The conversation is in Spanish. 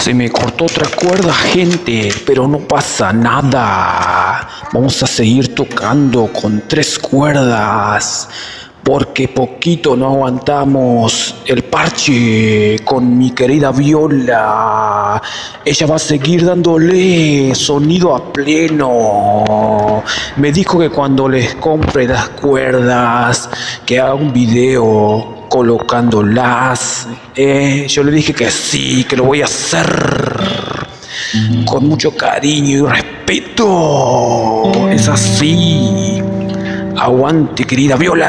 Se me cortó otra cuerda, gente, pero no pasa nada. Vamos a seguir tocando con tres cuerdas. Porque poquito no aguantamos el parche con mi querida Viola. Ella va a seguir dándole sonido a pleno. Me dijo que cuando les compre las cuerdas, que haga un video colocándolas. Eh, yo le dije que sí, que lo voy a hacer con mucho cariño y respeto. Es así. Aguante, querida Viola.